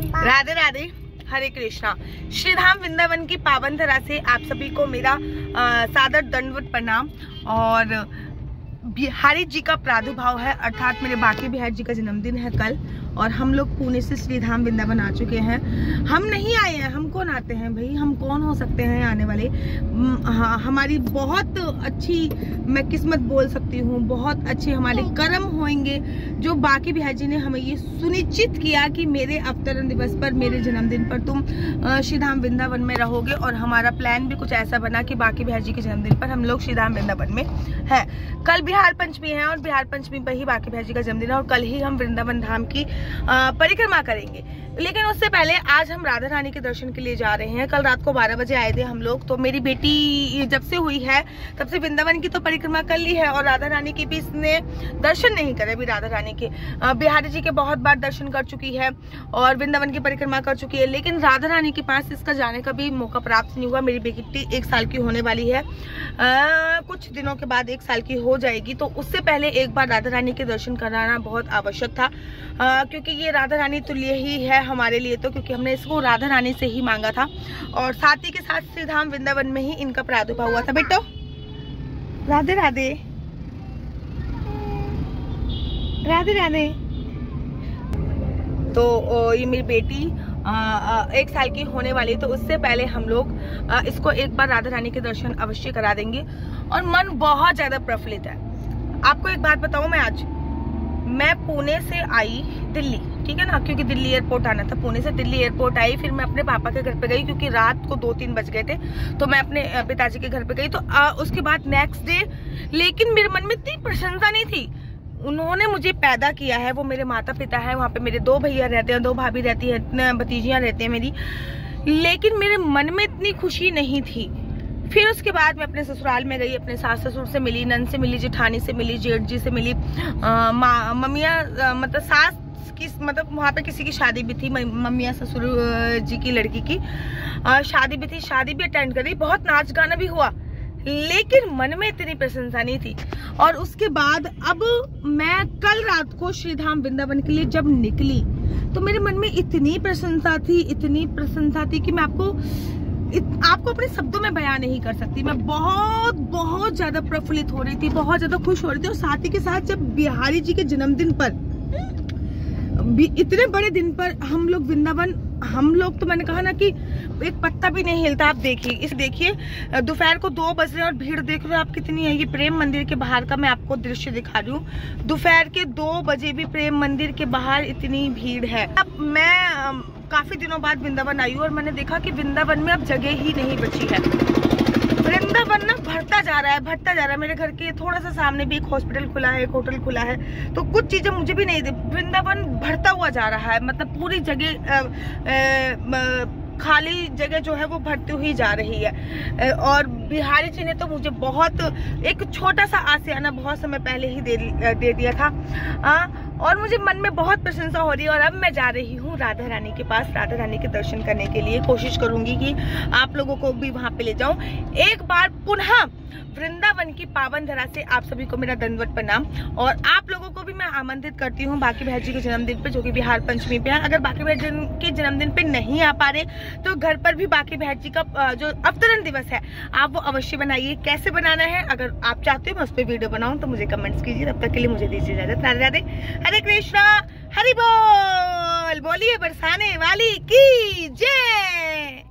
राधे राधे हरे कृष्णा। श्री धाम वृंदावन की पावन धरा से आप सभी को मेरा आ, सादर दंडवत प्रणाम। और बिहारी जी का प्रादुर्भाव है अर्थात मेरे बाकी बिहारी जी का जन्मदिन है कल। और हम लोग पुणे से श्रीधाम वृंदावन आ चुके हैं। हम नहीं आए हैं हम कौन आते हैं भाई? हम कौन हो सकते हैं आने वाले? हाँ, हमारी बहुत अच्छी मैं किस्मत बोल सकती हूँ बहुत अच्छे हमारे कर्म होंगे जो बाकी बिहारी जी ने हमें ये सुनिश्चित किया कि मेरे अवतरण दिवस पर मेरे जन्मदिन पर तुम अ, श्रीधाम वृंदावन में रहोगे और हमारा प्लान भी कुछ ऐसा बना कि बाकी बिहार जी के जन्मदिन पर हम लोग श्रीधाम वृंदावन में है। कल बिहार पंचमी है और बिहार पंचमी पर ही बाकी बिहार जी का जन्मदिन है और कल ही हम वृंदावन धाम की परिक्रमा करेंगे। लेकिन उससे पहले आज हम राधा रानी के दर्शन के लिए जा रहे हैं। कल रात को 12 बजे आए थे हम लोग तो मेरी बेटी जब से हुई है, तब से वृंदावन की तो परिक्रमा कर ली है और राधा रानी की भी इसने दर्शन नहीं करे अभी राधा रानी के। बिहारी जी के बहुत बार दर्शन कर चुकी है और वृंदावन की परिक्रमा कर चुकी है, लेकिन राधा रानी के पास इसका जाने का भी मौका प्राप्त नहीं हुआ। मेरी बेटी एक साल की होने वाली है। कुछ दिनों के बाद एक साल की हो जाएगी तो उससे पहले एक बार राधा रानी के दर्शन कराना बहुत आवश्यक था क्योंकि ये राधा रानी तुल्य ही है। हमारे लिए तो क्योंकि हमने इसको राधा रानी से ही मांगा था। और साथ ही के साथ श्रीधाम वृंदावन में ही इनका प्रादुर्भाव हुआ था। बेटो राधे राधे। राधे राधे। तो ये मेरी बेटी अ, अ, एक साल की होने वाली तो उससे पहले हम लोग अ, इसको एक बार राधा रानी के दर्शन अवश्य करा देंगे। और मन बहुत ज़्यादा प्रफुल्लित है। आपको एक बात बताऊँ मैं आज? मैं पुणे से आई दिल्ली। ठीक है ना? क्योंकि दिल्ली एयरपोर्ट आना था पुणे से दिल्ली एयरपोर्ट आई फिर मैं अपने पापा के घर पे गई क्योंकि रात को दो तीन बज गए थे। तो मैं अपने पिताजी के घर पे गई। तो अ, उसके बाद नेक्स्ट डे लेकिन मेरे मन में इतनी प्रशंसा नहीं थी। उन्होंने मुझे पैदा किया है वो मेरे माता पिता है वहाँ पे मेरे दो भैया रहते हैं दो भाभी रहती है भतीजियाँ रहती हैं मेरी। लेकिन मेरे मन में इतनी खुशी नहीं थी। फिर उसके बाद मैं अपने ससुराल में गई अपने सास ससुर से मिली नन से मिली जेठानी से मिली जेठ जी से मिली मम्मिया मतलब सास की मतलब वहाँ पे किसी की शादी भी थी म- मम्मिया ससुर जी की लड़की की। शादी भी थी शादी भी अटेंड करी बहुत नाच गाना भी हुआ लेकिन मन में इतनी प्रशंसा नहीं थी। और उसके बाद अब मैं कल रात को श्रीधाम वृंदावन के लिए जब निकली तो मेरे मन में इतनी प्रशंसा थी इतनी प्रशंसा थी कि मैं आपको इत, आपको अपने शब्दों में बयान नहीं कर सकती। मैं बहुत बहुत ज़्यादा प्रफुल्लित हो रही थी बहुत ज़्यादा खुश हो रही थी और साथ ही के साथ जब बिहारी जी के जन्मदिन पर इतने बड़े दिन पर हम लोग वृंदावन, हम लोग तो मैंने कहा ना कि एक पत्ता भी नहीं हिलता, आप देखिए, इस देखिए, दोपहर को दो बज रहे हैं और भीड़ देख रहे हो आप कितनी है, ये प्रेम मंदिर के बाहर का मैं आपको दृश्य दिखा रही हूँ। दोपहर के दो बजे भी प्रेम मंदिर के बाहर इतनी भीड़ है। अब मैं काफ़ी दिनों बाद वृंदावन आई हूँ और मैंने देखा कि वृंदावन में अब जगह ही नहीं बची है। वृंदावन ना भरता जा रहा है भरता जा रहा है। मेरे घर के थोड़ा सा सामने भी एक हॉस्पिटल खुला है एक होटल खुला है। तो कुछ चीज़ें मुझे भी नहीं वृंदावन भरता हुआ जा रहा है। मतलब पूरी जगह खाली जगह जो है वो भरती हुई जा रही है। और बिहारी जी ने तो मुझे बहुत एक छोटा सा आसियाना बहुत समय पहले ही दे, दे दिया था। अ, और मुझे मन में बहुत प्रशंसा हो रही है और अब मैं जा रही राधा रानी के पास, राधा रानी के दर्शन करने के लिए कोशिश करूँगी कि आप लोगों को भी वहाँ पे ले जाऊँ। एक बार पुनः वृंदावन की पावन धरा से आप सभी को मेरा दंडवत प्रणाम। और आप लोगों को भी मैं आमंत्रित करती हूँ बाकी बहन जी के जन्मदिन पे, जो कि बिहार पंचमी पे है। अगर बाकी जी के जन्मदिन पे नहीं आ पा रहे तो घर पर भी बाकी बहन जी का जो अवतरण दिवस है, आप वो अवश्य बनाइए। कैसे बनाना है, अगर आप चाहते हो मैं उस पर वीडियो बनाऊँ तो मुझे कमेंट्स कीजिए। तब तक के लिए मुझे दीजिए इजाज़त। राधे राधे। हरे कृष्णा। हरि बोल बोलिए बरसाने वाली की जय।